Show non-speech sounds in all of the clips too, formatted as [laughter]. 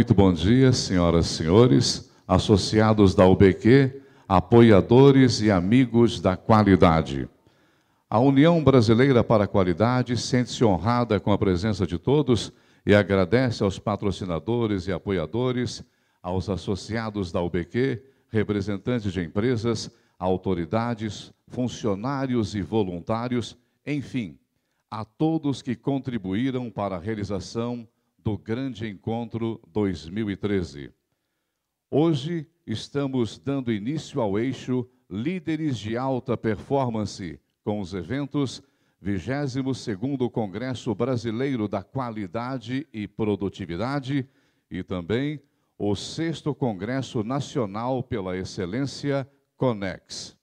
Muito bom dia, senhoras e senhores, associados da UBQ, apoiadores e amigos da qualidade. A União Brasileira para a Qualidade sente-se honrada com a presença de todos e agradece aos patrocinadores e apoiadores, aos associados da UBQ, representantes de empresas, autoridades, funcionários e voluntários, enfim, a todos que contribuíram para a realização do Grande Encontro 2013. Hoje estamos dando início ao eixo Líderes de Alta Performance, com os eventos 22º Congresso Brasileiro da Qualidade e Produtividade e também o 6 Congresso Nacional pela Excelência, CONEX.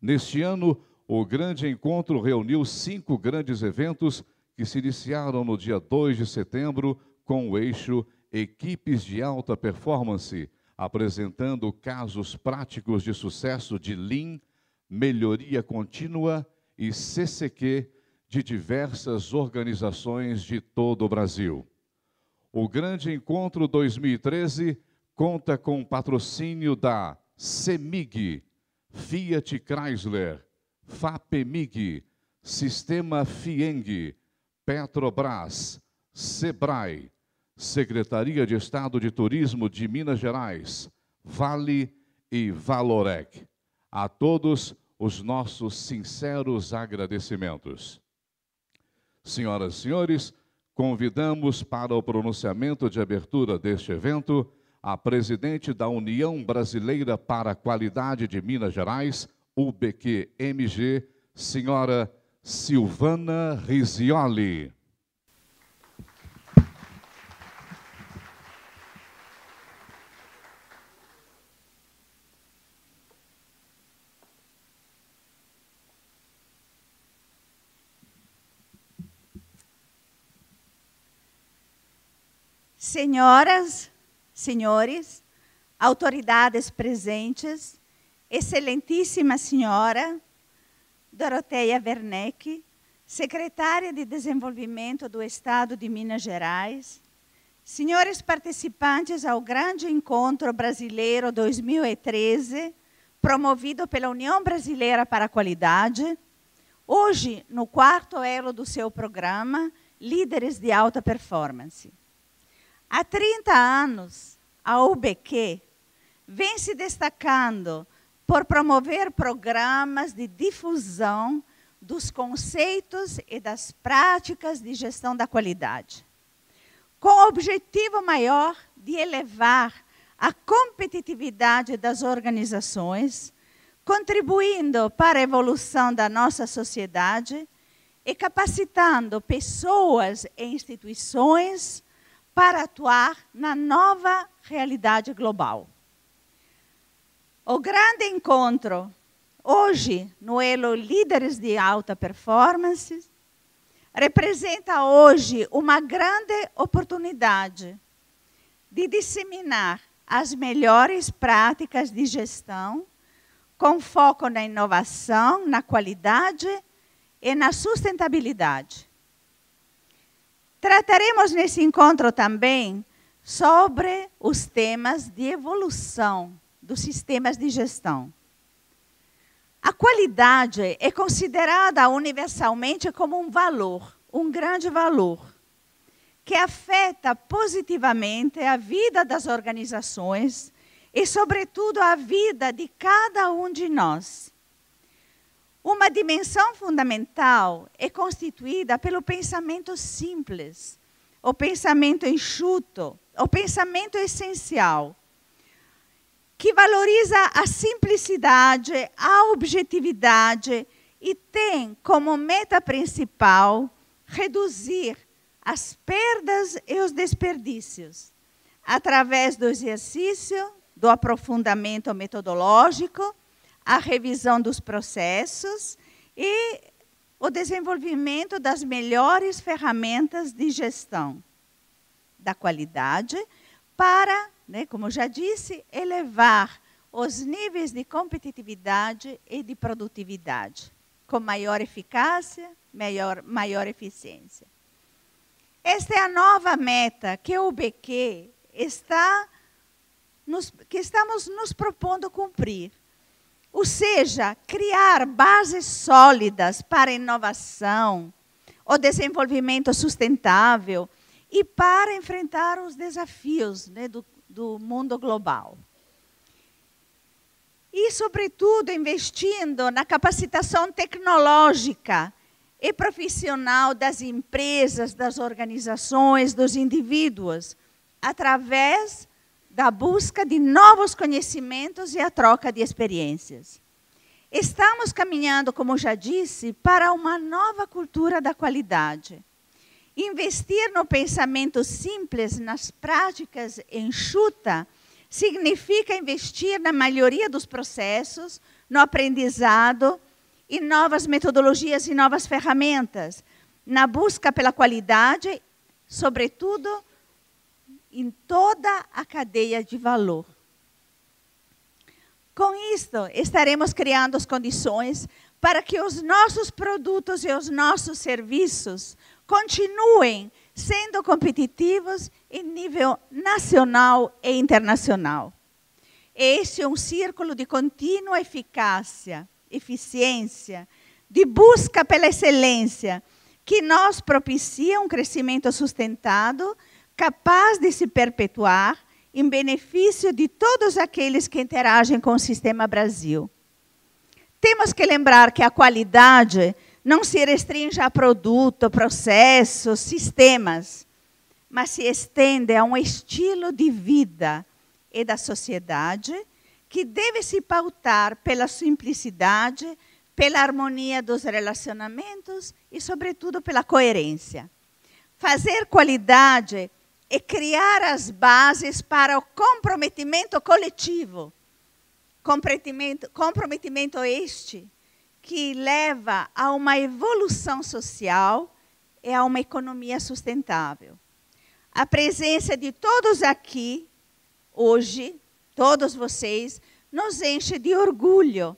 Neste ano, o grande encontro reuniu cinco grandes eventos que se iniciaram no dia 2 de setembro com o eixo Equipes de Alta Performance, apresentando casos práticos de sucesso de Lean, melhoria contínua e CCQ de diversas organizações de todo o Brasil. O Grande Encontro 2013 conta com o patrocínio da CEMIG, Fiat Chrysler, FAPEMIG, Sistema FIENG, Petrobras, Sebrae, Secretaria de Estado de Turismo de Minas Gerais, Vale e Valorec. A todos os nossos sinceros agradecimentos. Senhoras e senhores, convidamos para o pronunciamento de abertura deste evento a presidente da União Brasileira para a Qualidade de Minas Gerais, UBQ-MG, senhora Silvana Rizioli. Senhoras, senhores, autoridades presentes, excelentíssima senhora, Doroteia Werneck, secretária de Desenvolvimento do Estado de Minas Gerais, senhores participantes ao Grande Encontro Brasileiro 2013, promovido pela União Brasileira para a Qualidade, hoje no quarto elo do seu programa, Líderes de Alta Performance. Há 30 anos, a UBQ vem se destacando por promover programas de difusão dos conceitos e das práticas de gestão da qualidade, com o objetivo maior de elevar a competitividade das organizações, contribuindo para a evolução da nossa sociedade e capacitando pessoas e instituições para atuar na nova realidade global. O grande encontro, hoje, no Elo Líderes de Alta Performance, representa hoje uma grande oportunidade de disseminar as melhores práticas de gestão, com foco na inovação, na qualidade e na sustentabilidade. Trataremos nesse encontro também sobre os temas de evolução dos sistemas de gestão. A qualidade é considerada universalmente como um valor, um grande valor, que afeta positivamente a vida das organizações e, sobretudo, a vida de cada um de nós. Uma dimensão fundamental é constituída pelo pensamento simples, o pensamento enxuto, o pensamento essencial, que valoriza a simplicidade, a objetividade e tem como meta principal reduzir as perdas e os desperdícios através do exercício, do aprofundamento metodológico, a revisão dos processos e o desenvolvimento das melhores ferramentas de gestão da qualidade para né, como já disse, elevar os níveis de competitividade e de produtividade, com maior eficácia, maior, maior eficiência. Esta é a nova meta que o BQ está nos, que estamos nos propondo cumprir. Ou seja, criar bases sólidas para a inovação, o desenvolvimento sustentável e para enfrentar os desafios né, do, do mundo global. E, sobretudo, investindo na capacitação tecnológica e profissional das empresas, das organizações, dos indivíduos, através da busca de novos conhecimentos e a troca de experiências. Estamos caminhando, como já disse, para uma nova cultura da qualidade. Investir no pensamento simples, nas práticas enxuta, significa investir na maioria dos processos, no aprendizado e novas metodologias e novas ferramentas, na busca pela qualidade, sobretudo em toda a cadeia de valor. Com isto, estaremos criando as condições para que os nossos produtos e os nossos serviços continuem sendo competitivos em nível nacional e internacional. Este é um círculo de contínua eficácia, eficiência, de busca pela excelência, que nos propicia um crescimento sustentado capaz de se perpetuar em benefício de todos aqueles que interagem com o sistema Brasil. Temos que lembrar que a qualidade não se restringe a produto, processos, sistemas, mas se estende a um estilo de vida e da sociedade que deve se pautar pela simplicidade, pela harmonia dos relacionamentos e, sobretudo, pela coerência. Fazer qualidade é criar as bases para o comprometimento coletivo. Comprometimento, comprometimento este que leva a uma evolução social e a uma economia sustentável. A presença de todos aqui, hoje, todos vocês, nos enche de orgulho.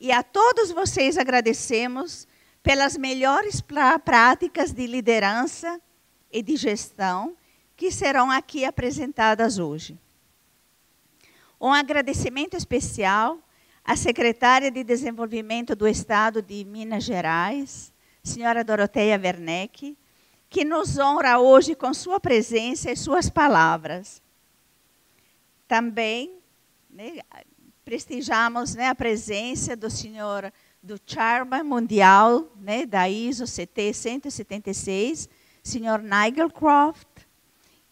E a todos vocês agradecemos pelas melhores práticas de liderança e de gestão que serão aqui apresentadas hoje. Um agradecimento especial à secretária de Desenvolvimento do Estado de Minas Gerais, senhora Doroteia Werneck, que nos honra hoje com sua presença e suas palavras. Também né, prestigiamos né, a presença do senhor do Chairman Mundial né, da ISO CT 176, senhor Nigel Croft,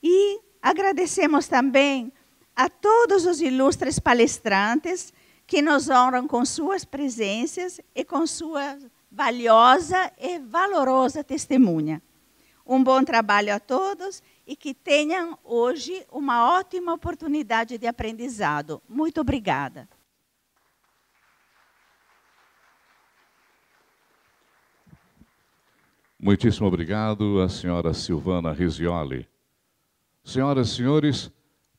e agradecemos também a todos os ilustres palestrantes que nos honram com suas presenças e com sua valiosa e valorosa testemunha. Um bom trabalho a todos e que tenham hoje uma ótima oportunidade de aprendizado. Muito obrigada. Muitíssimo obrigado a senhora Silvana Risioli. Senhoras e senhores,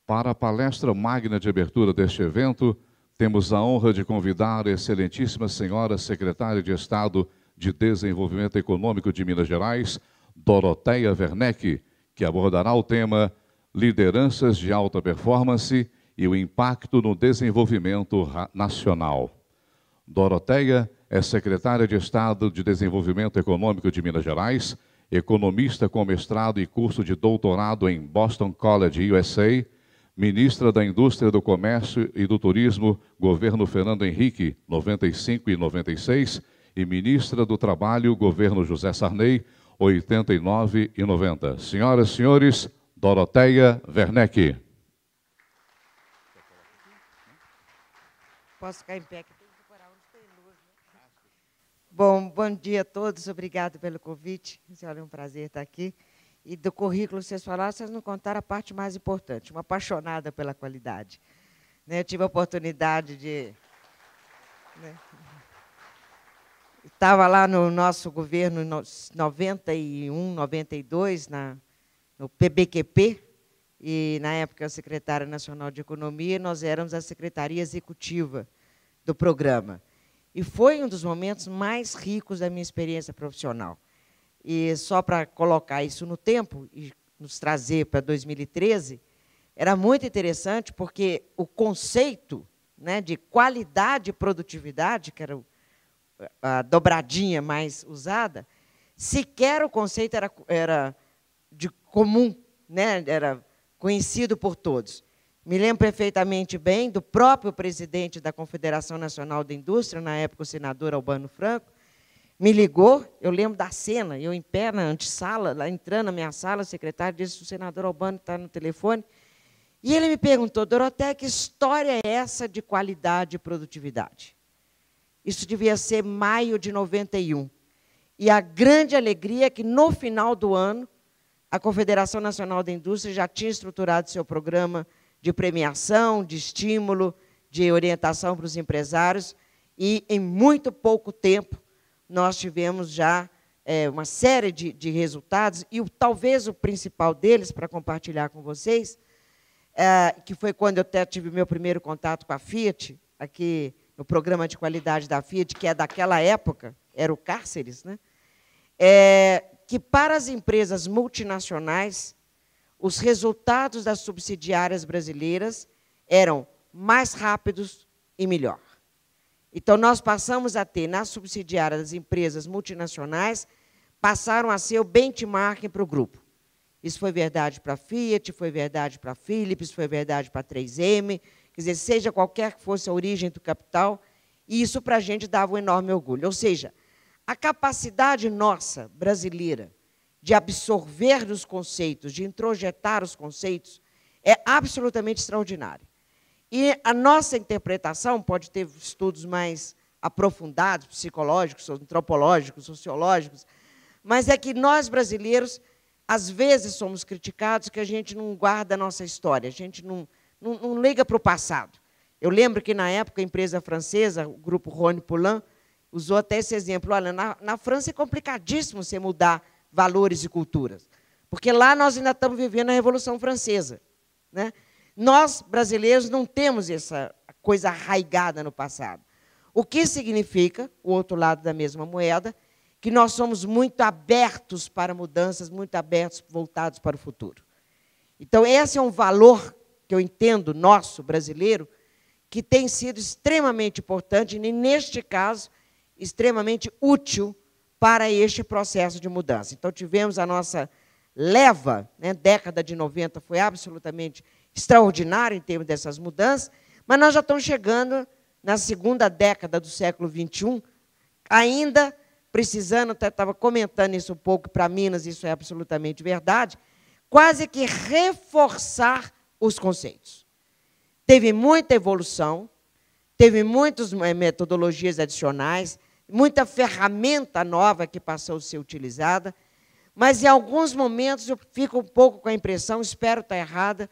para a palestra magna de abertura deste evento, temos a honra de convidar a excelentíssima senhora secretária de Estado de Desenvolvimento Econômico de Minas Gerais, Doroteia Werneck, que abordará o tema Lideranças de Alta Performance e o Impacto no Desenvolvimento Nacional. Doroteia é secretária de Estado de Desenvolvimento Econômico de Minas Gerais, economista com mestrado e curso de doutorado em Boston College, USA, ministra da Indústria do Comércio e do Turismo, governo Fernando Henrique, 95 e 96, e ministra do Trabalho, governo José Sarney, 89 e 90. Senhoras e senhores, Doroteia Werneck. Posso ficar em pé aqui? Bom, bom dia a todos, obrigado pelo convite. É um prazer estar aqui. E do currículo vocês falaram, vocês não contaram a parte mais importante, uma apaixonada pela qualidade. Né, eu tive a oportunidade de. Né, estava lá no nosso governo em 91, 92, na, no PBQP, e na época a secretária nacional de economia, nós éramos a secretaria executiva do programa. E foi um dos momentos mais ricos da minha experiência profissional. E só para colocar isso no tempo e nos trazer para 2013, era muito interessante porque o conceito né, de qualidade e produtividade, que era a dobradinha mais usada, sequer o conceito era, era de comum, né, era conhecido por todos. Me lembro perfeitamente bem do próprio presidente da Confederação Nacional da Indústria, na época o senador Albano Franco, me ligou, eu lembro da cena, eu em pé na antessala, lá entrando na minha sala, o secretário disse, o senador Albano está no telefone, e ele me perguntou, Doroteia, que história é essa de qualidade e produtividade? Isso devia ser maio de 91. E a grande alegria é que, no final do ano, a Confederação Nacional da Indústria já tinha estruturado seu programa de premiação, de estímulo, de orientação para os empresários, e, em muito pouco tempo, nós tivemos já é, uma série de, de resultados, e o, talvez o principal deles, para compartilhar com vocês, é, que foi quando eu até tive meu primeiro contato com a Fiat, aqui no programa de qualidade da Fiat, que é daquela época, era o Cárceres, né? É, que para as empresas multinacionais, os resultados das subsidiárias brasileiras eram mais rápidos e melhor. Então, nós passamos a ter, nas subsidiárias das empresas multinacionais, passaram a ser o benchmark para o grupo. Isso foi verdade para a Fiat, foi verdade para a Philips, foi verdade para a 3M, quer dizer, seja qualquer que fosse a origem do capital, e isso para a gente dava um enorme orgulho. Ou seja, a capacidade nossa, brasileira, de absorver os conceitos, de introjetar os conceitos, é absolutamente extraordinária. E a nossa interpretação pode ter estudos mais aprofundados, psicológicos, antropológicos, sociológicos, mas é que nós brasileiros às vezes somos criticados que a gente não guarda a nossa história, a gente não, não, não liga para o passado. Eu lembro que, na época, a empresa francesa, o grupo Rony Poulain, usou até esse exemplo. Olha, na, na França é complicadíssimo você mudar valores e culturas, porque lá nós ainda estamos vivendo a Revolução Francesa. Né? Nós, brasileiros, não temos essa coisa arraigada no passado. O que significa, o outro lado da mesma moeda, que nós somos muito abertos para mudanças, muito abertos, voltados para o futuro. Então, esse é um valor que eu entendo, nosso, brasileiro, que tem sido extremamente importante e, neste caso, extremamente útil para este processo de mudança. Então, tivemos a nossa leva, né, década de 90 foi absolutamente extraordinária em termos dessas mudanças, mas nós já estamos chegando na segunda década do século XXI, ainda precisando, até estava comentando isso um pouco para Minas, isso é absolutamente verdade, quase que reforçar os conceitos. Teve muita evolução, teve muitas eh, metodologias adicionais, muita ferramenta nova que passou a ser utilizada, mas em alguns momentos eu fico um pouco com a impressão, espero estar errada,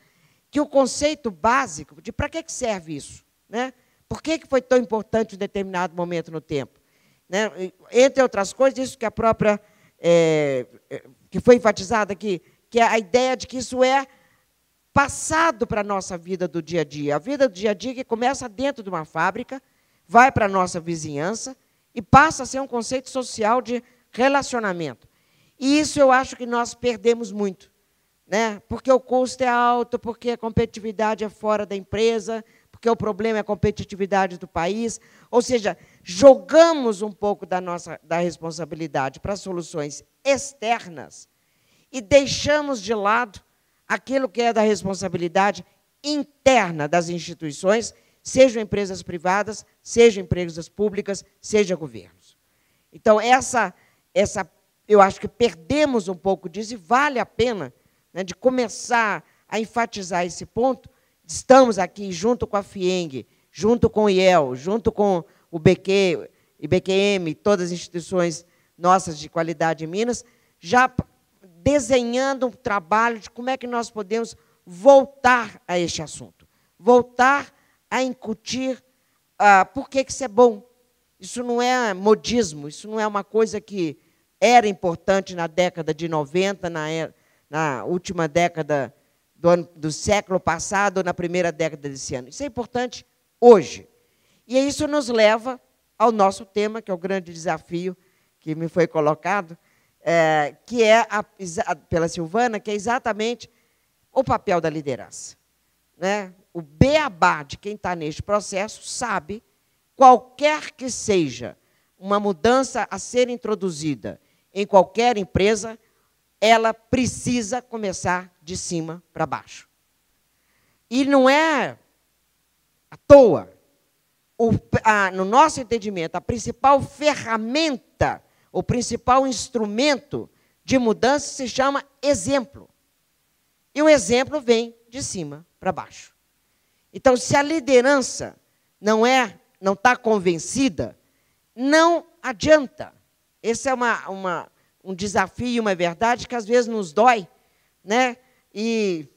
que o conceito básico de para que serve isso, né? Por que foi tão importante um determinado momento no tempo? Né? Entre outras coisas, isso que a própria. É, que foi enfatizada aqui, que é a ideia de que isso é passado para a nossa vida do dia a dia. A vida do dia a dia que começa dentro de uma fábrica, vai para a nossa vizinhança e passa a ser um conceito social de relacionamento. E isso eu acho que nós perdemos muito. Né? Porque o custo é alto, porque a competitividade é fora da empresa, porque o problema é a competitividade do país. Ou seja, jogamos um pouco da nossa da responsabilidade para soluções externas e deixamos de lado aquilo que é da responsabilidade interna das instituições, sejam empresas privadas, sejam empresas públicas, seja governos. Então, essa, essa, eu acho que perdemos um pouco disso e vale a pena né, de começar a enfatizar esse ponto, estamos aqui junto com a FIENG, junto com o IEL, junto com o BQ, IBQM, todas as instituições nossas de qualidade em Minas, já desenhando um trabalho de como é que nós podemos voltar a este assunto. Voltar a incutir ah, por que isso é bom. Isso não é modismo, isso não é uma coisa que era importante na década de 90, na, na última década do, ano, do século passado, na primeira década desse ano. Isso é importante hoje. E isso nos leva ao nosso tema, que é o grande desafio que me foi colocado, é, que é a, pela Silvana, que é exatamente o papel da liderança. Né? O beabá de quem está neste processo sabe, qualquer que seja uma mudança a ser introduzida em qualquer empresa, ela precisa começar de cima para baixo. E não é à toa. O, a, no nosso entendimento, a principal ferramenta, o principal instrumento de mudança se chama exemplo. E o exemplo vem de cima para baixo. Então, se a liderança não é, não está convencida, não adianta. Esse é uma, uma, um desafio, uma verdade que às vezes nos dói, né? E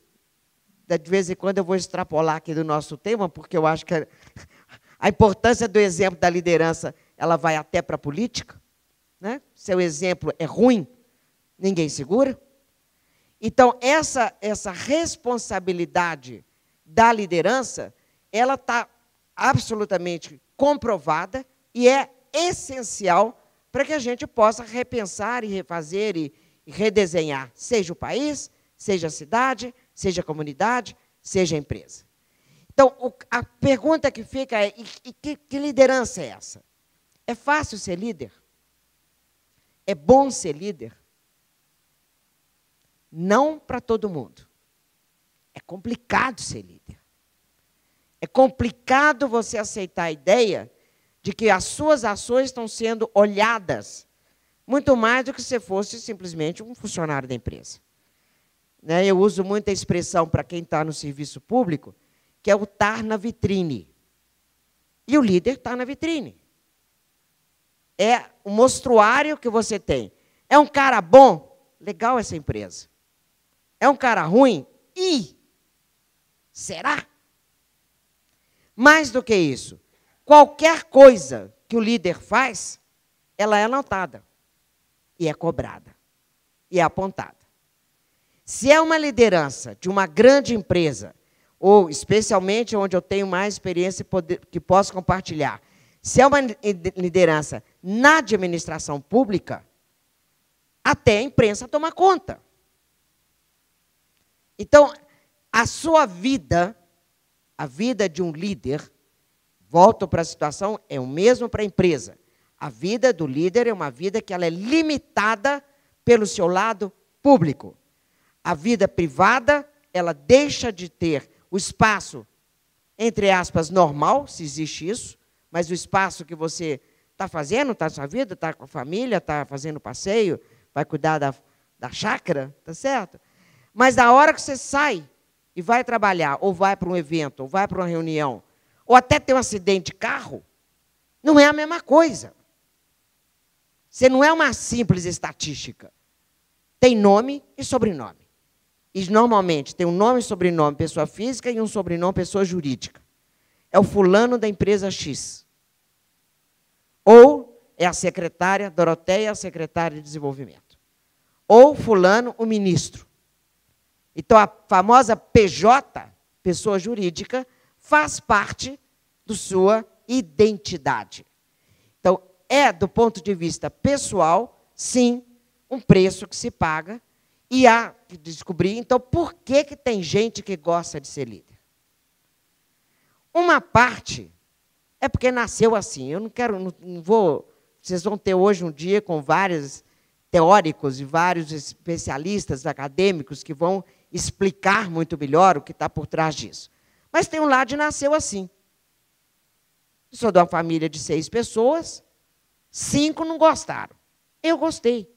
de vez em quando eu vou extrapolar aqui do nosso tema, porque eu acho que a importância do exemplo da liderança ela vai até para a política. Né? Seu exemplo é ruim, ninguém segura. Então, essa, essa responsabilidade da liderança, ela está absolutamente comprovada e é essencial para que a gente possa repensar e refazer e, redesenhar, seja o país, seja a cidade, seja a comunidade, seja a empresa. Então, o, a pergunta que fica é: e, e que, que liderança é essa? É fácil ser líder? É bom ser líder? Não para todo mundo. É complicado ser líder. É complicado você aceitar a ideia de que as suas ações estão sendo olhadas muito mais do que se fosse simplesmente um funcionário da empresa. Né? Eu uso muita expressão para quem está no serviço público, que é o estar na vitrine. E o líder está na vitrine. É o mostruário que você tem. É um cara bom? Legal essa empresa. É um cara ruim? E será? Mais do que isso, qualquer coisa que o líder faz, ela é anotada e é cobrada e é apontada. Se é uma liderança de uma grande empresa, ou especialmente onde eu tenho mais experiência que posso compartilhar, se é uma liderança na administração pública, até a imprensa toma conta. Então, a sua vida, a vida de um líder, volto para a situação, é o mesmo para a empresa. A vida do líder é uma vida que ela é limitada pelo seu lado público. A vida privada, ela deixa de ter o espaço, entre aspas, normal, se existe isso, mas o espaço que você está fazendo, está na sua vida, está com a família, está fazendo passeio, vai cuidar da, da chácara, tá certo? Mas na hora que você sai e vai trabalhar, ou vai para um evento, ou vai para uma reunião, ou até ter um acidente de carro, não é a mesma coisa. Você não é uma simples estatística. Tem nome e sobrenome. E normalmente tem um nome e sobrenome pessoa física e um sobrenome pessoa jurídica. É o fulano da empresa X. Ou é a secretária Doroteia, a secretária de desenvolvimento. Ou fulano, o ministro. Então a famosa PJ, pessoa jurídica, faz parte da sua identidade. Então, é, do ponto de vista pessoal, sim, um preço que se paga e há que descobrir, então, por que, que tem gente que gosta de ser líder? Uma parte é porque nasceu assim. Eu não quero, não, não vou. Vocês vão ter hoje um dia com vários teóricos e vários especialistas acadêmicos que vão explicar muito melhor o que está por trás disso. Mas tem um lado de nasceu assim. Eu sou de uma família de seis pessoas, cinco não gostaram. Eu gostei.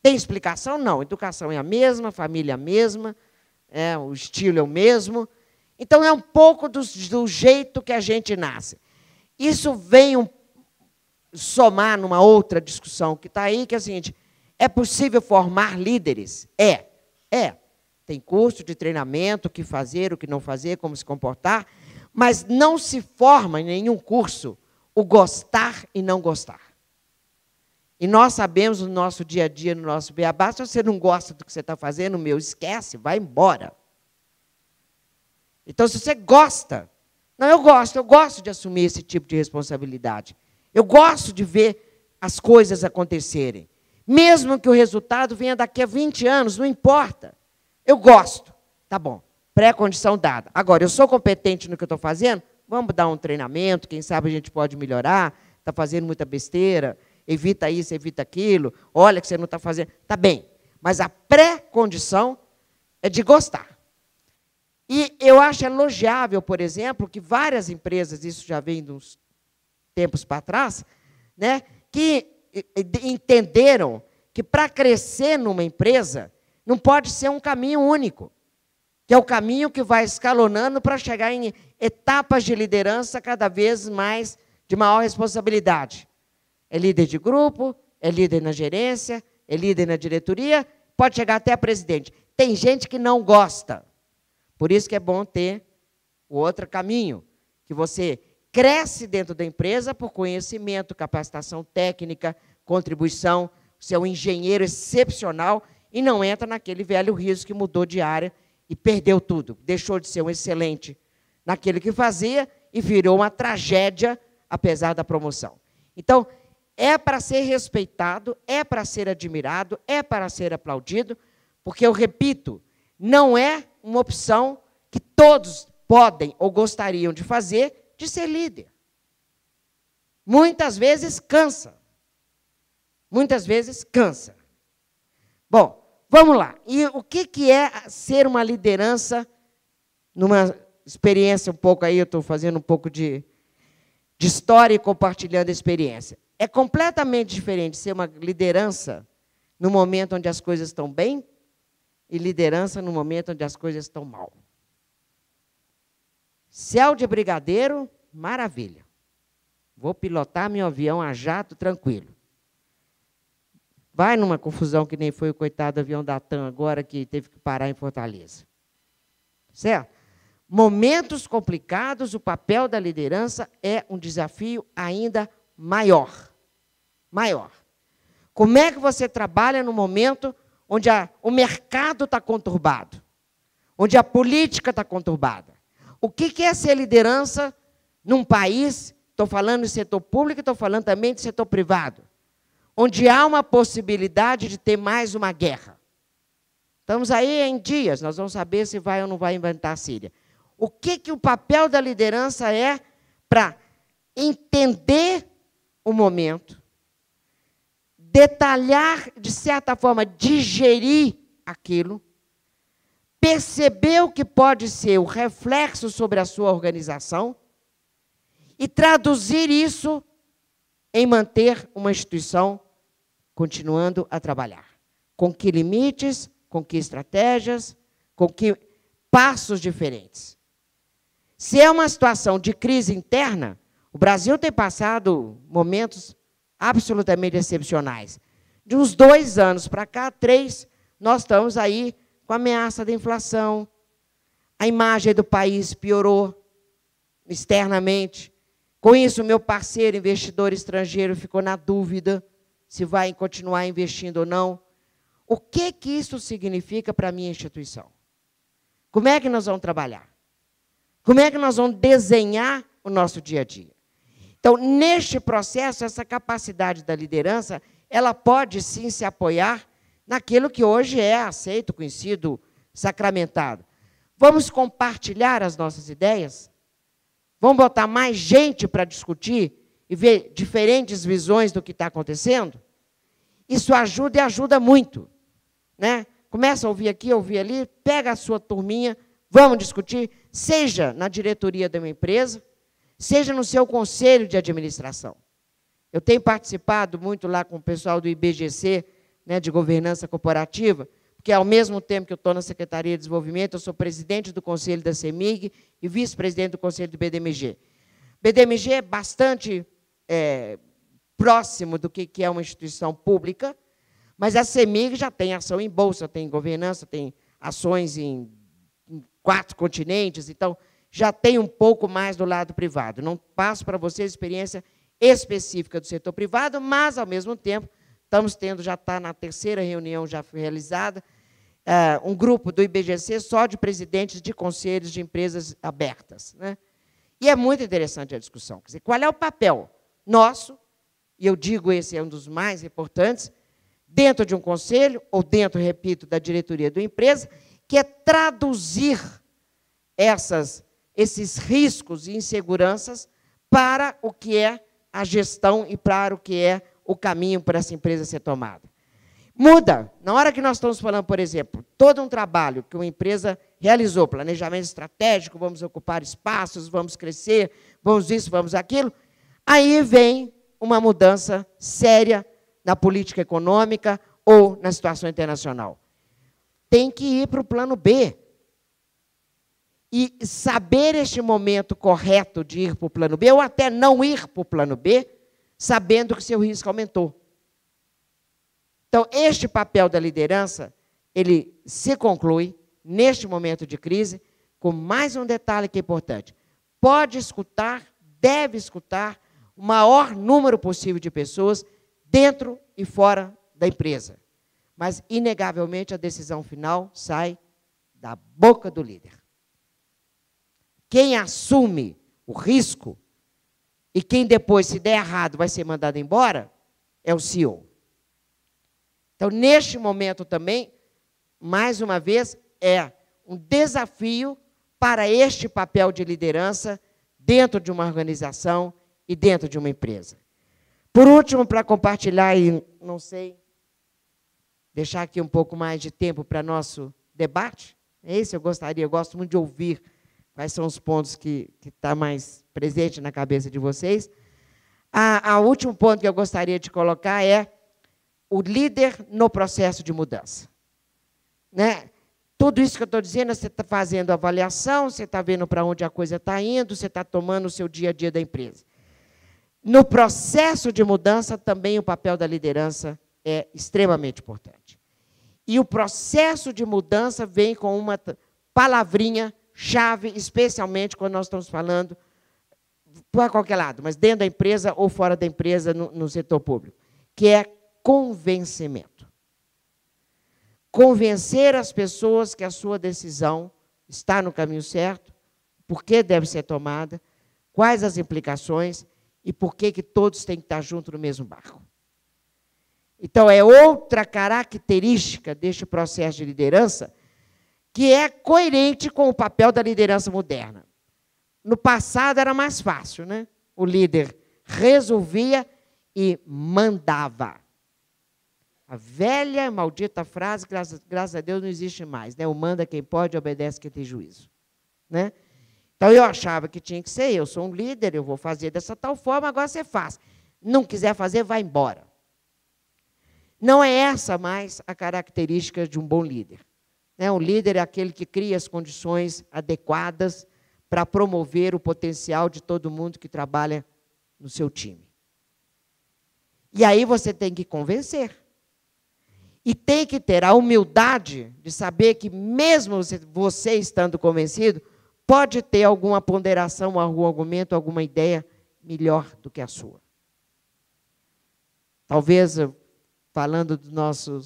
Tem explicação? Não. Educação é a mesma, família é a mesma, é, o estilo é o mesmo. Então, é um pouco do, do jeito que a gente nasce. Isso vem um, somar numa outra discussão que está aí, que é a seguinte: é possível formar líderes? É. É. Tem curso de treinamento, o que fazer, o que não fazer, como se comportar, mas não se forma em nenhum curso o gostar e não gostar. E nós sabemos no nosso dia a dia, no nosso beabá, se você não gosta do que você está fazendo, meu, esquece, vai embora. Então, se você gosta, não, eu gosto, eu gosto de assumir esse tipo de responsabilidade. Eu gosto de ver as coisas acontecerem. Mesmo que o resultado venha daqui a 20 anos, não importa. Eu gosto. Tá bom. Pré-condição dada. Agora, eu sou competente no que eu estou fazendo? Vamos dar um treinamento, quem sabe a gente pode melhorar. Está fazendo muita besteira, evita isso, evita aquilo. Olha que você não está fazendo. Tá bem. Mas a pré-condição é de gostar. E eu acho elogiável, por exemplo, que várias empresas, isso já vem de uns tempos para trás, né, que entenderam que para crescer numa empresa não pode ser um caminho único que é o caminho que vai escalonando para chegar em etapas de liderança cada vez mais de maior responsabilidade. É líder de grupo, é líder na gerência, é líder na diretoria, pode chegar até a presidente. Tem gente que não gosta. Por isso que é bom ter o outro caminho, que você cresce dentro da empresa por conhecimento, capacitação técnica, contribuição, você é um engenheiro excepcional e não entra naquele velho riso que mudou de área e perdeu tudo. Deixou de ser um excelente naquele que fazia e virou uma tragédia, apesar da promoção. Então, é para ser respeitado, é para ser admirado, é para ser aplaudido, porque eu repito, não é uma opção que todos podem ou gostariam de fazer de ser líder. Muitas vezes cansa. Muitas vezes cansa. Bom, Vamos lá. E o que, que é ser uma liderança numa experiência um pouco aí, eu estou fazendo um pouco de, de história e compartilhando a experiência. É completamente diferente ser uma liderança no momento onde as coisas estão bem e liderança no momento onde as coisas estão mal. Céu de brigadeiro, maravilha. Vou pilotar meu avião a jato tranquilo. Vai numa confusão que nem foi o coitado do avião da TAM agora, que teve que parar em Fortaleza. Certo? Momentos complicados, o papel da liderança é um desafio ainda maior. Maior. Como é que você trabalha no momento onde a, o mercado está conturbado? Onde a política está conturbada? O que, que é ser liderança num país? Estou falando de setor público, estou falando também de setor privado onde há uma possibilidade de ter mais uma guerra. Estamos aí em dias, nós vamos saber se vai ou não vai inventar a Síria. O que, que o papel da liderança é para entender o momento, detalhar, de certa forma, digerir aquilo, perceber o que pode ser o reflexo sobre a sua organização e traduzir isso em manter uma instituição continuando a trabalhar. Com que limites, com que estratégias, com que passos diferentes. Se é uma situação de crise interna, o Brasil tem passado momentos absolutamente excepcionais. De uns dois anos para cá, três, nós estamos aí com a ameaça da inflação. A imagem do país piorou externamente. Com isso, meu parceiro investidor estrangeiro ficou na dúvida se vai continuar investindo ou não. O que que isso significa para a minha instituição? Como é que nós vamos trabalhar? Como é que nós vamos desenhar o nosso dia a dia? Então, neste processo, essa capacidade da liderança, ela pode sim se apoiar naquilo que hoje é aceito, conhecido, sacramentado. Vamos compartilhar as nossas ideias? Vamos botar mais gente para discutir e ver diferentes visões do que está acontecendo, isso ajuda e ajuda muito. Né? Começa a ouvir aqui, ouvir ali, pega a sua turminha, vamos discutir, seja na diretoria de uma empresa, seja no seu conselho de administração. Eu tenho participado muito lá com o pessoal do IBGC, né, de governança corporativa, porque ao mesmo tempo que eu estou na Secretaria de Desenvolvimento, eu sou presidente do conselho da CEMIG e vice-presidente do conselho do BDMG. BDMG é bastante é, próximo do que, é uma instituição pública, mas a CEMIG já tem ação em bolsa, tem governança, tem ações em, em quatro continentes, então já tem um pouco mais do lado privado. Não passo para vocês experiência específica do setor privado, mas, ao mesmo tempo, estamos tendo, já está na terceira reunião já realizada, uh, um grupo do IBGC só de presidentes de conselhos de empresas abertas. Né? E é muito interessante a discussão. Quer dizer, qual é o papel nosso, e eu digo esse é um dos mais importantes, dentro de um conselho, ou dentro, repito, da diretoria da empresa, que é traduzir essas, esses riscos e inseguranças para o que é a gestão e para o que é o caminho para essa empresa ser tomada. Muda. Na hora que nós estamos falando, por exemplo, todo um trabalho que uma empresa realizou, planejamento estratégico, vamos ocupar espaços, vamos crescer, vamos isso, vamos aquilo, aí vem uma mudança séria na política econômica ou na situação internacional. Tem que ir para o plano B. E saber este momento correto de ir para o plano B, ou até não ir para o plano B, sabendo que seu risco aumentou. Então, este papel da liderança, ele se conclui neste momento de crise com mais um detalhe que é importante. Pode escutar, deve escutar o maior número possível de pessoas dentro e fora da empresa. Mas, inegavelmente, a decisão final sai da boca do líder. Quem assume o risco e quem depois, se der errado, vai ser mandado embora, é o CEO. Então, neste momento também, mais uma vez, é um desafio para este papel de liderança dentro de uma organização e dentro de uma empresa. Por último, para compartilhar, e não sei, deixar aqui um pouco mais de tempo para nosso debate, é esse eu gostaria, eu gosto muito de ouvir quais são os pontos que estão tá mais presente na cabeça de vocês. A, a último ponto que eu gostaria de colocar é o líder no processo de mudança. Né? Tudo isso que eu estou dizendo, você está fazendo avaliação, você está vendo para onde a coisa está indo, você está tomando o seu dia a dia da empresa. No processo de mudança, também o papel da liderança é extremamente importante. E o processo de mudança vem com uma palavrinha chave, especialmente quando nós estamos falando para qualquer lado, mas dentro da empresa ou fora da empresa, no, no setor público, que é convencimento. Convencer as pessoas que a sua decisão está no caminho certo, por que deve ser tomada, quais as implicações e por que, que todos têm que estar juntos no mesmo barco. Então, é outra característica deste processo de liderança que é coerente com o papel da liderança moderna. No passado era mais fácil, né? O líder resolvia e mandava. A velha maldita frase, graças, graças, a Deus, não existe mais. Né? O manda quem pode, obedece quem tem juízo. Né? Então eu achava que tinha que ser eu, sou um líder, eu vou fazer dessa tal forma, agora você faz. Não quiser fazer, vai embora. Não é essa mais a característica de um bom líder. Né? Um líder é aquele que cria as condições adequadas para promover o potencial de todo mundo que trabalha no seu time. E aí você tem que convencer. E tem que ter a humildade de saber que, mesmo você estando convencido, pode ter alguma ponderação, algum argumento, alguma ideia melhor do que a sua. Talvez, falando do nosso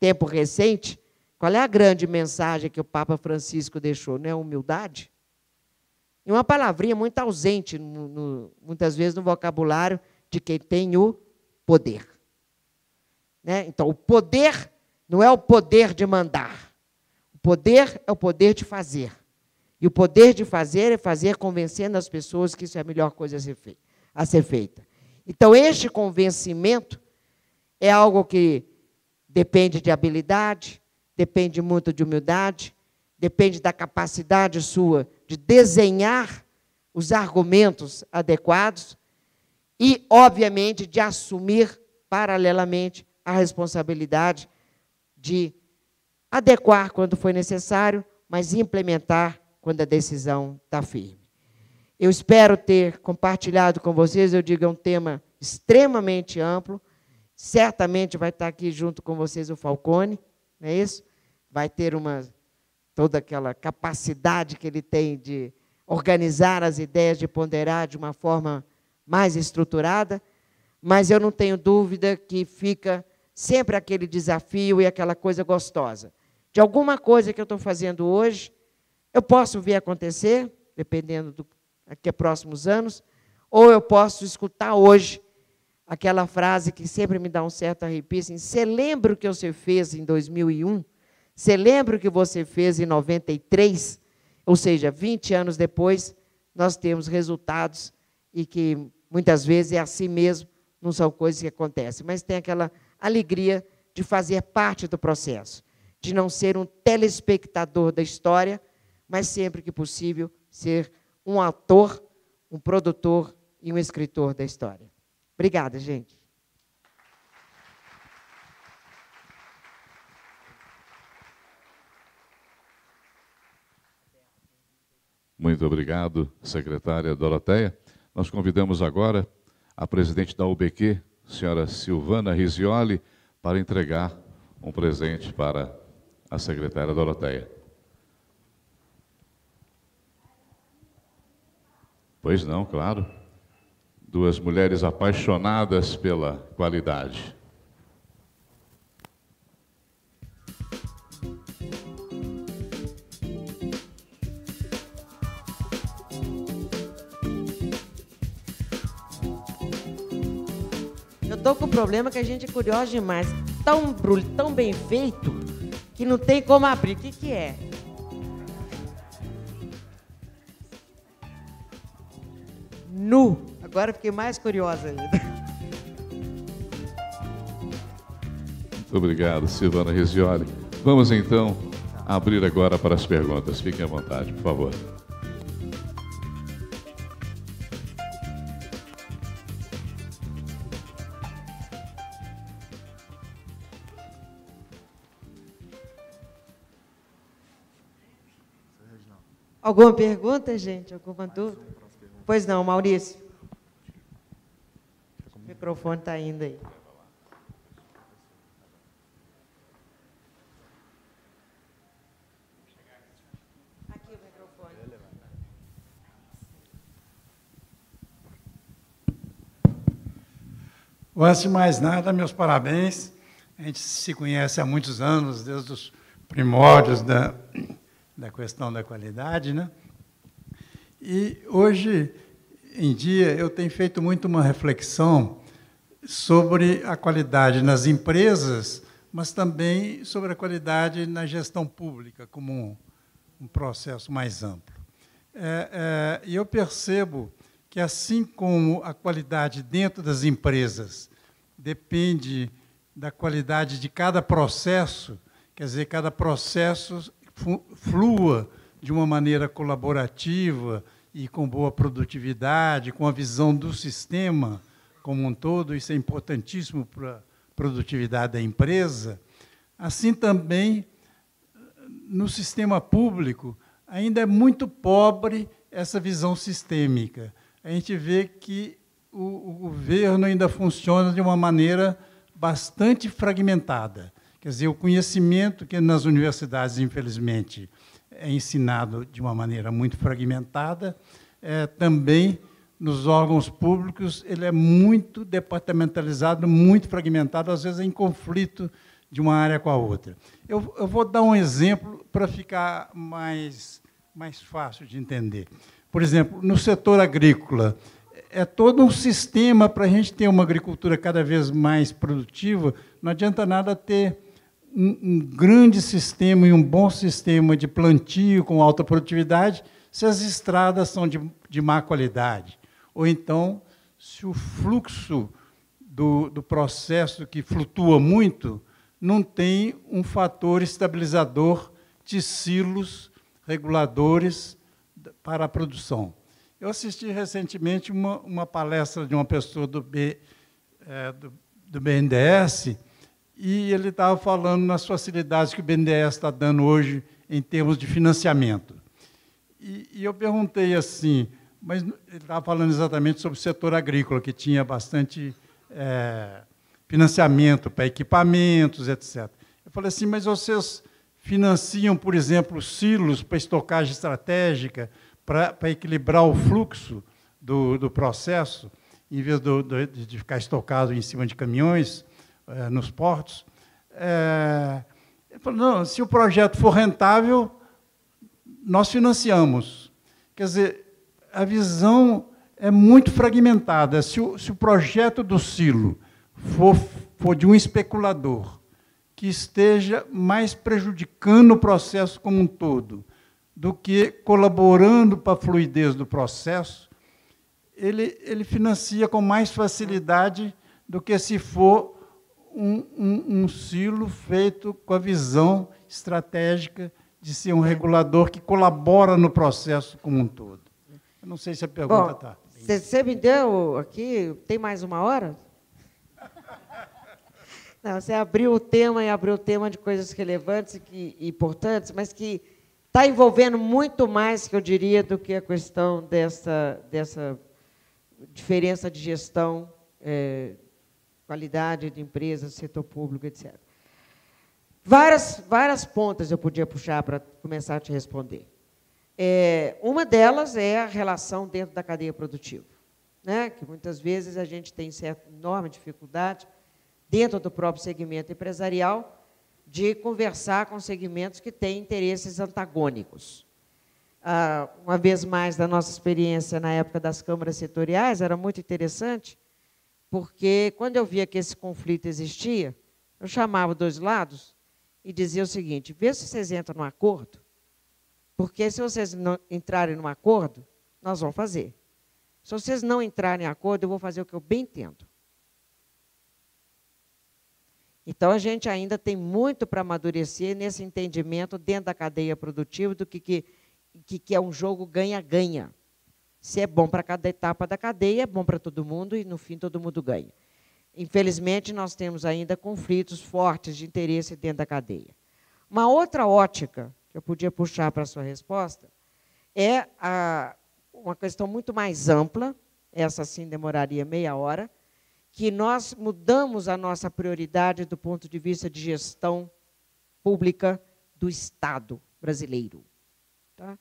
tempo recente, qual é a grande mensagem que o Papa Francisco deixou? Não é humildade? E uma palavrinha muito ausente, no, no, muitas vezes, no vocabulário de quem tem o poder. Né? Então, o poder não é o poder de mandar. O poder é o poder de fazer. E o poder de fazer é fazer convencendo as pessoas que isso é a melhor coisa a ser, feita, a ser feita. Então, este convencimento é algo que depende de habilidade, depende muito de humildade, depende da capacidade sua de desenhar os argumentos adequados e, obviamente, de assumir paralelamente a responsabilidade de adequar quando foi necessário, mas implementar quando a decisão está firme. Eu espero ter compartilhado com vocês, eu digo, é um tema extremamente amplo. Certamente vai estar aqui junto com vocês o Falcone, não é isso? Vai ter uma toda aquela capacidade que ele tem de organizar as ideias, de ponderar de uma forma mais estruturada, mas eu não tenho dúvida que fica sempre aquele desafio e aquela coisa gostosa. De alguma coisa que eu estou fazendo hoje, eu posso ver acontecer, dependendo do daqui a próximos anos, ou eu posso escutar hoje aquela frase que sempre me dá um certo arrepio, assim, você lembra o que você fez em 2001? Você lembra o que você fez em 93? Ou seja, 20 anos depois, nós temos resultados e que muitas vezes é assim mesmo, não são coisas que acontecem, mas tem aquela alegria de fazer parte do processo, de não ser um telespectador da história, mas sempre que possível ser um ator, um produtor e um escritor da história. Obrigada, gente. Muito obrigado, secretária Doroteia. Nós convidamos agora a presidente da UBQ, senhora Silvana Risioli, para entregar um presente para a secretária Doroteia. Pois não, claro. Duas mulheres apaixonadas pela qualidade. Eu tô com o problema que a gente é curioso demais. Tão, tão bem feito que não tem como abrir. O que, que é? Nu. Agora fiquei mais curiosa ainda. Muito [laughs] obrigado, Silvana Resioli. Vamos então abrir agora para as perguntas. Fiquem à vontade, por favor. Alguma pergunta, gente? Alguma dúvida? Pois não, Maurício. O microfone está indo aí. Antes de mais nada, meus parabéns. A gente se conhece há muitos anos, desde os primórdios da, da questão da qualidade, né? E hoje em dia eu tenho feito muito uma reflexão sobre a qualidade nas empresas, mas também sobre a qualidade na gestão pública como um, um processo mais amplo. É, é, e eu percebo que assim como a qualidade dentro das empresas depende da qualidade de cada processo, quer dizer, cada processo flua de uma maneira colaborativa e com boa produtividade, com a visão do sistema como um todo, isso é importantíssimo para a produtividade da empresa. Assim também, no sistema público, ainda é muito pobre essa visão sistêmica. A gente vê que o, governo ainda funciona de uma maneira bastante fragmentada. Quer dizer, o conhecimento que nas universidades, infelizmente, é ensinado de uma maneira muito fragmentada, é, também nos órgãos públicos ele é muito departamentalizado, muito fragmentado, às vezes em conflito de uma área com a outra. Eu, eu vou dar um exemplo para ficar mais, mais fácil de entender. Por exemplo, no setor agrícola, é todo um sistema para a gente ter uma agricultura cada vez mais produtiva. Não adianta nada ter um, grande sistema e um bom sistema de plantio com alta produtividade se as estradas são de, de má qualidade. Ou então, se o fluxo do, do processo que flutua muito não tem um fator estabilizador de silos reguladores para a produção. Eu assisti recentemente uma, uma palestra de uma pessoa do, B, é, do, do BNDES, e ele estava falando nas facilidades que o BNDES está dando hoje em termos de financiamento. E, e eu perguntei assim, mas ele estava falando exatamente sobre o setor agrícola, que tinha bastante é, financiamento para equipamentos, etc. Eu falei assim, mas vocês financiam, por exemplo, silos para estocagem estratégica, para, para equilibrar o fluxo do, do processo, em vez do, do, de ficar estocado em cima de caminhões é, nos portos. É, falou, não, se o projeto for rentável, nós financiamos. Quer dizer, a visão é muito fragmentada. Se o, se o projeto do silo for, for de um especulador que esteja mais prejudicando o processo como um todo do que colaborando para a fluidez do processo, ele, ele financia com mais facilidade do que se for um, um, um silo feito com a visão estratégica de ser um regulador que colabora no processo como um todo. Eu não sei se a pergunta está. Você me deu aqui, tem mais uma hora? [laughs] Não, você abriu o tema e abriu o tema de coisas relevantes e importantes, mas que está envolvendo muito mais, que eu diria, do que a questão dessa, dessa diferença de gestão, é, qualidade de empresa, setor público, etc. Várias, várias pontas eu podia puxar para começar a te responder. É, uma delas é a relação dentro da cadeia produtiva, né? que muitas vezes a gente tem certa enorme dificuldade dentro do próprio segmento empresarial de conversar com segmentos que têm interesses antagônicos. Ah, uma vez mais, da nossa experiência na época das câmaras setoriais, era muito interessante, porque quando eu via que esse conflito existia, eu chamava dois lados e dizia o seguinte: vê se vocês entram num acordo, porque se vocês não entrarem num acordo, nós vamos fazer. Se vocês não entrarem em acordo, eu vou fazer o que eu bem entendo. Então, a gente ainda tem muito para amadurecer nesse entendimento dentro da cadeia produtiva do que, que, que é um jogo ganha-ganha. Se é bom para cada etapa da cadeia, é bom para todo mundo e, no fim, todo mundo ganha. Infelizmente, nós temos ainda conflitos fortes de interesse dentro da cadeia. Uma outra ótica que eu podia puxar para a sua resposta é a, uma questão muito mais ampla, essa sim demoraria meia hora, que nós mudamos a nossa prioridade do ponto de vista de gestão pública do Estado brasileiro. Tá?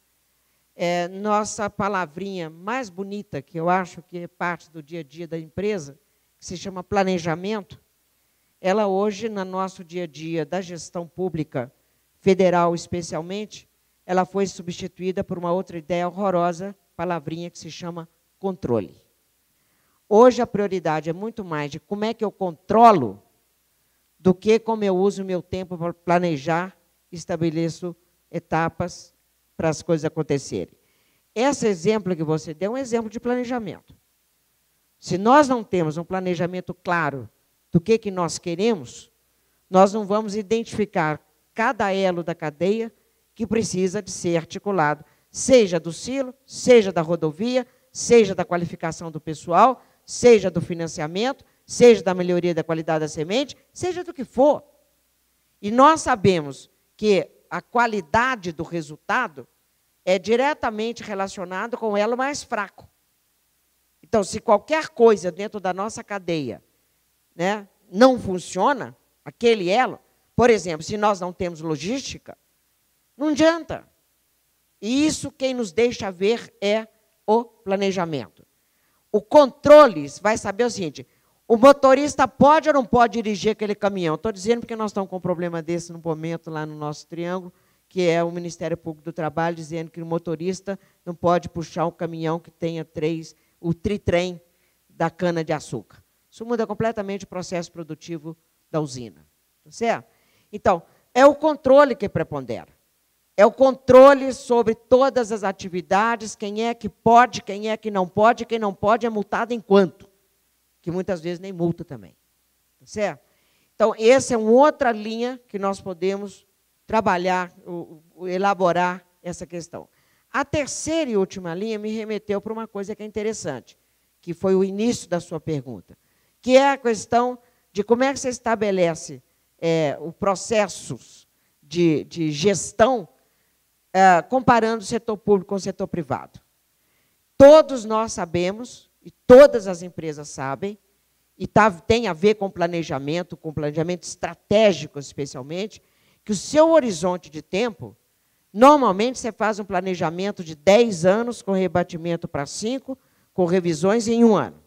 É, nossa palavrinha mais bonita, que eu acho que é parte do dia a dia da empresa, que se chama planejamento, ela hoje, no nosso dia a dia da gestão pública, federal especialmente, ela foi substituída por uma outra ideia horrorosa, palavrinha que se chama controle. Hoje a prioridade é muito mais de como é que eu controlo do que como eu uso o meu tempo para planejar, estabeleço etapas para as coisas acontecerem. Esse exemplo que você deu é um exemplo de planejamento. Se nós não temos um planejamento claro do que, que nós queremos, nós não vamos identificar cada elo da cadeia que precisa de ser articulado, seja do silo, seja da rodovia, seja da qualificação do pessoal, seja do financiamento, seja da melhoria da qualidade da semente, seja do que for. E nós sabemos que a qualidade do resultado é diretamente relacionado com o elo mais fraco. Então, se qualquer coisa dentro da nossa cadeia né, não funciona, aquele elo, por exemplo, se nós não temos logística, não adianta. E isso quem nos deixa ver é o planejamento. O controle vai saber o seguinte: o motorista pode ou não pode dirigir aquele caminhão? Estou dizendo porque nós estamos com um problema desse no momento lá no nosso triângulo, que é o Ministério Público do Trabalho dizendo que o motorista não pode puxar um caminhão que tenha três, o tritrem da cana de açúcar. Isso muda completamente o processo produtivo da usina. Tá certo? Então, é o controle que prepondera. É o controle sobre todas as atividades, quem é que pode, quem é que não pode, quem não pode é multado em quanto. Que muitas vezes nem multa também. Tá certo? Então, essa é uma outra linha que nós podemos trabalhar, elaborar essa questão. A terceira e última linha me remeteu para uma coisa que é interessante, que foi o início da sua pergunta, que é a questão de como é que você estabelece é, os processos de, de gestão é, comparando o setor público com o setor privado. Todos nós sabemos, e todas as empresas sabem, e tá, tem a ver com planejamento, com planejamento estratégico especialmente, que o seu horizonte de tempo, normalmente você faz um planejamento de 10 anos, com rebatimento para 5, com revisões em um ano.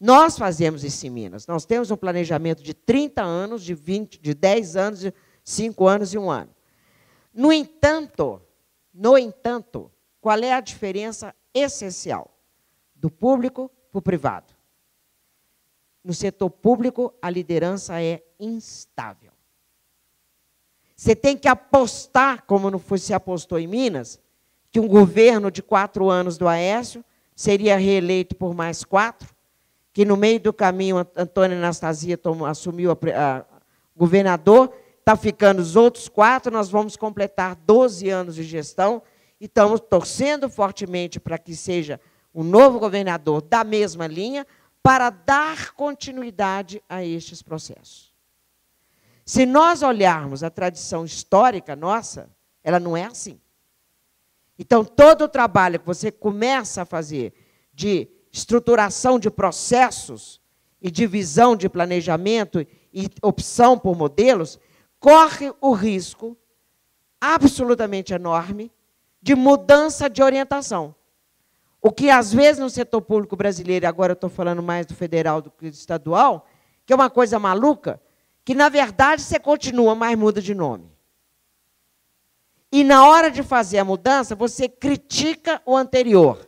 Nós fazemos isso em Minas. Nós temos um planejamento de 30 anos, de 20, de 10 anos, de 5 anos e um ano. No entanto, no entanto, qual é a diferença essencial do público para o privado. No setor público, a liderança é instável. Você tem que apostar, como não foi, se apostou em Minas, que um governo de quatro anos do Aécio seria reeleito por mais quatro, que no meio do caminho Antônio Anastasia tomou, assumiu a, a governador, está ficando os outros quatro, nós vamos completar 12 anos de gestão e estamos torcendo fortemente para que seja um novo governador da mesma linha, para dar continuidade a estes processos. Se nós olharmos a tradição histórica nossa, ela não é assim. Então, todo o trabalho que você começa a fazer de estruturação de processos e divisão de planejamento e opção por modelos, corre o risco absolutamente enorme de mudança de orientação. O que, às vezes, no setor público brasileiro, agora eu estou falando mais do federal do que do estadual, que é uma coisa maluca, que, na verdade, você continua, mas muda de nome. E, na hora de fazer a mudança, você critica o anterior.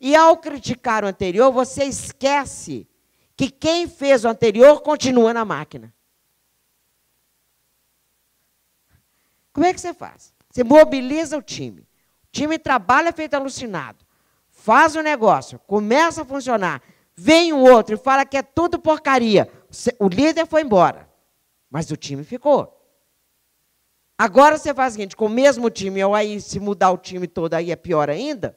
E, ao criticar o anterior, você esquece que quem fez o anterior continua na máquina. Como é que você faz? Você mobiliza o time. O time trabalha feito alucinado faz o negócio, começa a funcionar, vem um outro e fala que é tudo porcaria. O líder foi embora, mas o time ficou. Agora você faz o seguinte, com o mesmo time, ou aí se mudar o time todo, aí é pior ainda.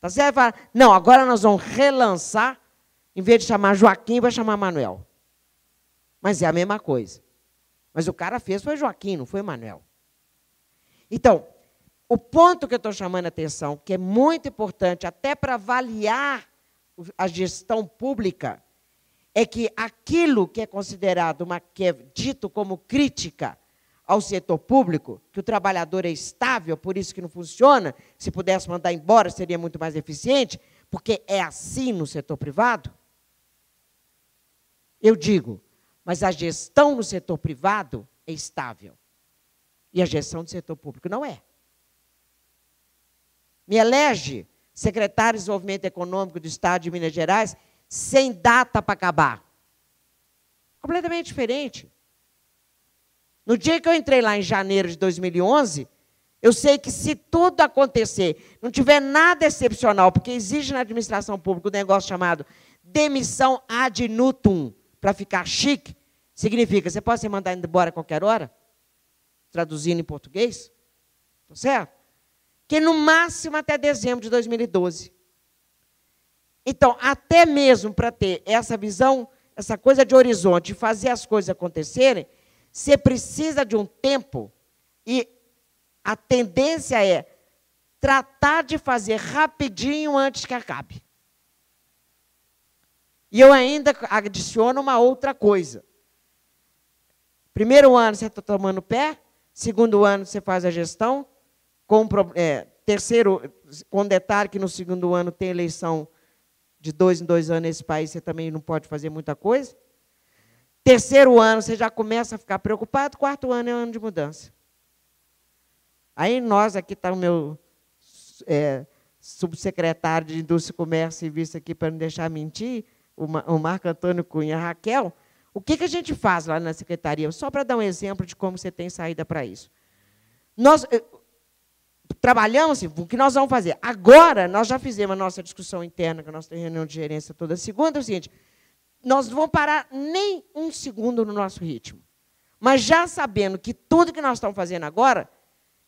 Tá certo? Fala, não, agora nós vamos relançar, em vez de chamar Joaquim, vai chamar Manuel. Mas é a mesma coisa. Mas o cara fez foi Joaquim, não foi Manuel. Então, o ponto que eu estou chamando a atenção, que é muito importante até para avaliar a gestão pública, é que aquilo que é considerado uma que é dito como crítica ao setor público, que o trabalhador é estável, por isso que não funciona, se pudesse mandar embora seria muito mais eficiente, porque é assim no setor privado. Eu digo, mas a gestão no setor privado é estável. E a gestão do setor público não é me elege secretário de Desenvolvimento Econômico do Estado de Minas Gerais sem data para acabar. Completamente diferente. No dia que eu entrei lá em janeiro de 2011, eu sei que se tudo acontecer, não tiver nada excepcional, porque exige na administração pública um negócio chamado demissão ad nutum, para ficar chique, significa, você pode ser mandado embora a qualquer hora? Traduzindo em português? Tá certo? Que no máximo até dezembro de 2012. Então, até mesmo para ter essa visão, essa coisa de horizonte, fazer as coisas acontecerem, você precisa de um tempo e a tendência é tratar de fazer rapidinho antes que acabe. E eu ainda adiciono uma outra coisa. Primeiro ano você está tomando pé, segundo ano você faz a gestão, com, é, terceiro, com detalhe que no segundo ano tem eleição de dois em dois anos nesse país, você também não pode fazer muita coisa. Terceiro ano, você já começa a ficar preocupado. Quarto ano é ano de mudança. Aí nós, aqui está o meu é, subsecretário de Indústria, Comércio e Serviço aqui, para não deixar mentir, o Marco Antônio Cunha, Raquel. O que, que a gente faz lá na secretaria? Só para dar um exemplo de como você tem saída para isso. Nós, trabalhamos assim, o que nós vamos fazer? Agora, nós já fizemos a nossa discussão interna, que nós temos reunião de gerência toda segunda, é o seguinte, nós não vamos parar nem um segundo no nosso ritmo. Mas já sabendo que tudo que nós estamos fazendo agora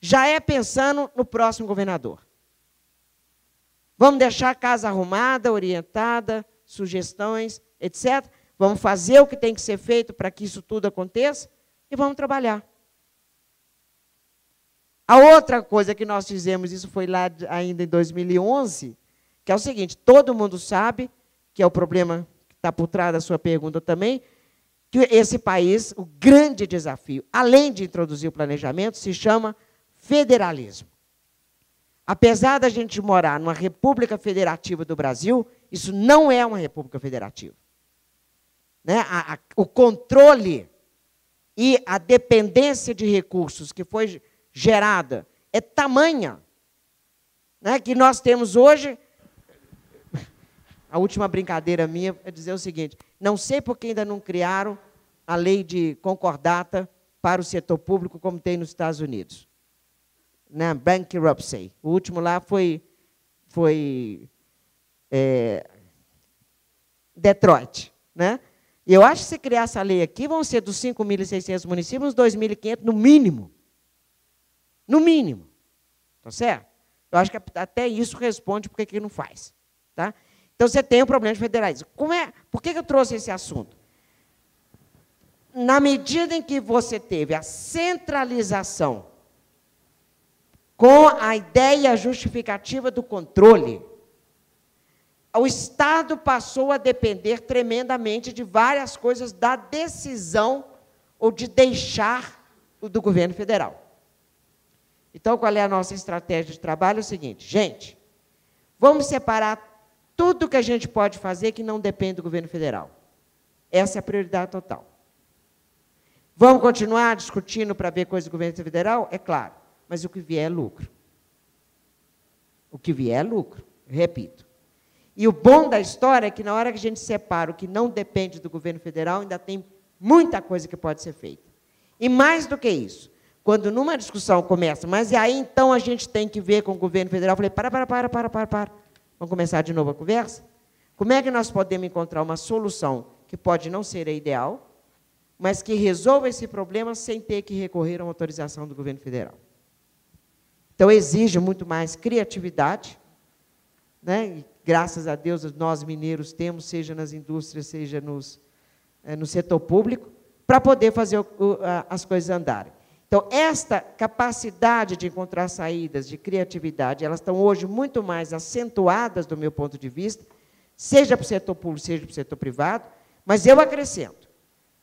já é pensando no próximo governador. Vamos deixar a casa arrumada, orientada, sugestões, etc. Vamos fazer o que tem que ser feito para que isso tudo aconteça e vamos trabalhar. A outra coisa que nós fizemos, isso foi lá ainda em 2011, que é o seguinte: todo mundo sabe, que é o problema que está por trás da sua pergunta também, que esse país, o grande desafio, além de introduzir o planejamento, se chama federalismo. Apesar da gente morar numa república federativa do Brasil, isso não é uma república federativa. Né? A, a, o controle e a dependência de recursos que foi gerada é tamanha né, que nós temos hoje. [laughs] a última brincadeira minha é dizer o seguinte: não sei por que ainda não criaram a lei de concordata para o setor público como tem nos Estados Unidos. Né? Bankruptcy. O último lá foi, foi é, Detroit. Né? Eu acho que se criar essa lei aqui, vão ser dos 5.600 municípios, uns 2.500 no mínimo. No mínimo. Tá certo? Eu acho que até isso responde porque que não faz. Tá? Então você tem o um problema de federalismo. Como é, por que eu trouxe esse assunto? Na medida em que você teve a centralização com a ideia justificativa do controle, o Estado passou a depender tremendamente de várias coisas da decisão ou de deixar do governo federal. Então, qual é a nossa estratégia de trabalho? É o seguinte, gente, vamos separar tudo que a gente pode fazer que não depende do governo federal. Essa é a prioridade total. Vamos continuar discutindo para ver coisas do governo federal? É claro, mas o que vier é lucro. O que vier é lucro, repito. E o bom da história é que na hora que a gente separa o que não depende do governo federal, ainda tem muita coisa que pode ser feita. E mais do que isso, quando numa discussão começa, mas e aí então a gente tem que ver com o governo federal, eu falei, para, para, para, para, para, para. Vamos começar de novo a conversa? Como é que nós podemos encontrar uma solução que pode não ser a ideal, mas que resolva esse problema sem ter que recorrer a uma autorização do governo federal? Então, exige muito mais criatividade, né? E, graças a Deus nós mineiros temos, seja nas indústrias, seja nos, é, no setor público, para poder fazer as coisas andarem. Então, esta capacidade de encontrar saídas, de criatividade, elas estão hoje muito mais acentuadas, do meu ponto de vista, seja para o setor público, seja para o setor privado, mas eu acrescento,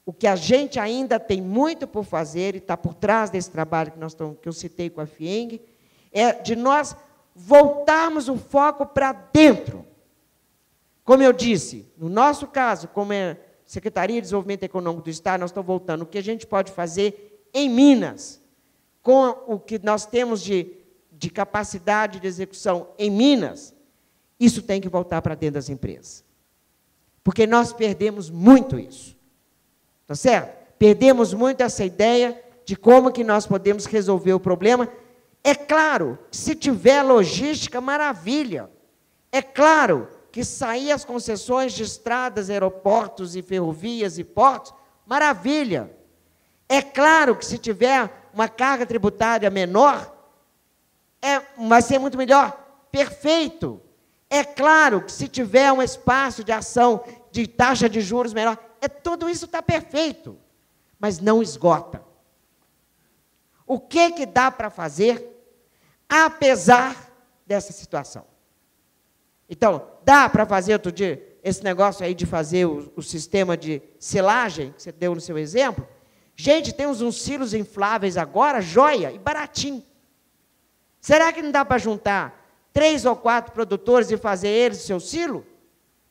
o que a gente ainda tem muito por fazer, e está por trás desse trabalho que, nós estamos, que eu citei com a FIENG, é de nós voltarmos o foco para dentro. Como eu disse, no nosso caso, como é Secretaria de Desenvolvimento Econômico do Estado, nós estamos voltando. O que a gente pode fazer em Minas, com o que nós temos de, de capacidade de execução em Minas, isso tem que voltar para dentro das empresas. Porque nós perdemos muito isso. Tá certo? Perdemos muito essa ideia de como que nós podemos resolver o problema é claro, se tiver logística, maravilha. É claro que sair as concessões de estradas, aeroportos e ferrovias e portos, maravilha. É claro que se tiver uma carga tributária menor, é, vai ser muito melhor. Perfeito. É claro que se tiver um espaço de ação de taxa de juros menor, é, tudo isso está perfeito. Mas não esgota. O que, que dá para fazer apesar dessa situação. Então, dá para fazer outro dia esse negócio aí de fazer o, o, sistema de silagem, que você deu no seu exemplo? Gente, temos uns silos infláveis agora, joia e baratinho. Será que não dá para juntar três ou quatro produtores e fazer eles seu silo?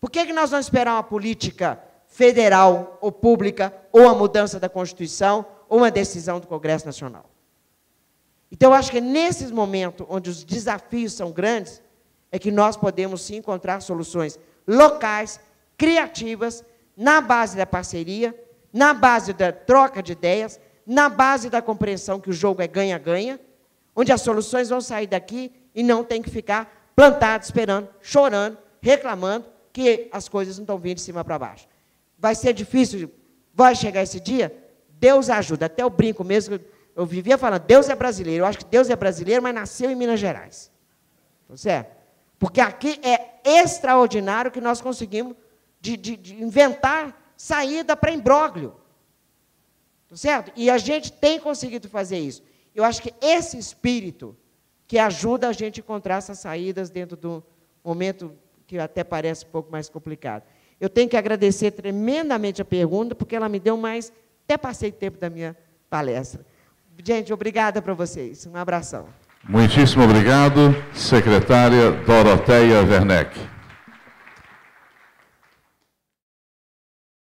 Por que, que nós vamos esperar uma política federal ou pública, ou a mudança da Constituição, ou uma decisão do Congresso Nacional? Então, eu acho que é nesses momentos onde os desafios são grandes, é que nós podemos sim encontrar soluções locais, criativas, na base da parceria, na base da troca de ideias, na base da compreensão que o jogo é ganha-ganha, onde as soluções vão sair daqui e não tem que ficar plantado, esperando, chorando, reclamando que as coisas não estão vindo de cima para baixo. Vai ser difícil, vai chegar esse dia? Deus ajuda. Até o brinco mesmo, eu vivia falando, Deus é brasileiro. Eu acho que Deus é brasileiro, mas nasceu em Minas Gerais. Tá certo? Porque aqui é extraordinário que nós conseguimos de, de, de inventar saída para imbróglio. Tá certo? E a gente tem conseguido fazer isso. Eu acho que esse espírito que ajuda a gente a encontrar essas saídas dentro do momento que até parece um pouco mais complicado. Eu tenho que agradecer tremendamente a pergunta, porque ela me deu mais. Até passei tempo da minha palestra. Gente, obrigada para vocês. Um abração. Muitíssimo obrigado, secretária Doroteia Werneck.